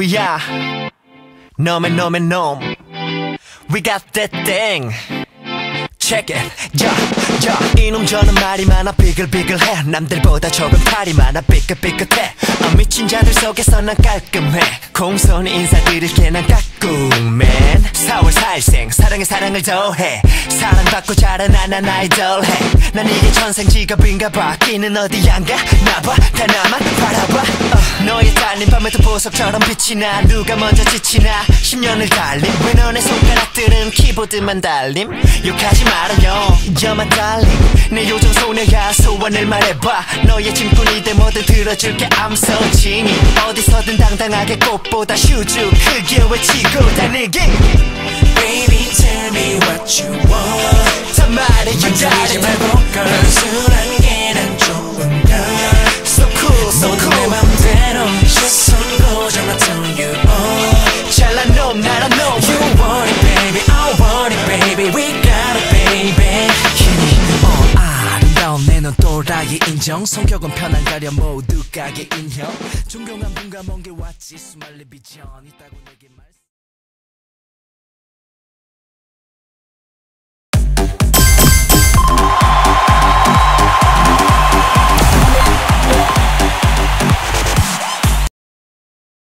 We are. 놈의 놈의 놈 We got that thing. Check it, yeah, yeah 이놈 저놈 말이 많아 비글비글해. 남들보다 조금 탈이 많아 삐끗삐끗해. 아, 미친 자들 속에서 난 깔끔해. 공손히 인사드릴 게 난 까꿍맨 4월 4일생 사랑에 사랑을 더해. 사랑받고 자라난 난 아이돌해. 난 이게 전생 직업인가 봐. 끼는 어디 안가? 나봐 다 나만 바라봐 달린 밤에도 보석처럼 빛이 나. 누가 먼저 지치나? 10년을 달릴 때 너네 손가락들은 키보드만 달림? 욕하지 말아요. my darling 내 요정 소녀야 소원을 말해봐. 너의 짐꾼이 돼 뭐든 들어줄게. I'm so genie. 어디서든 당당하게 꽃보다 슈주 크게 외치고 다니기. Baby tell me what you want. 다 말해 you got it 넌 또라이 인정 성격은 편안 가려 모두 가게 인형. 존경한 분과 먼게 왔지. 수말리 비전. 있다고 내게 말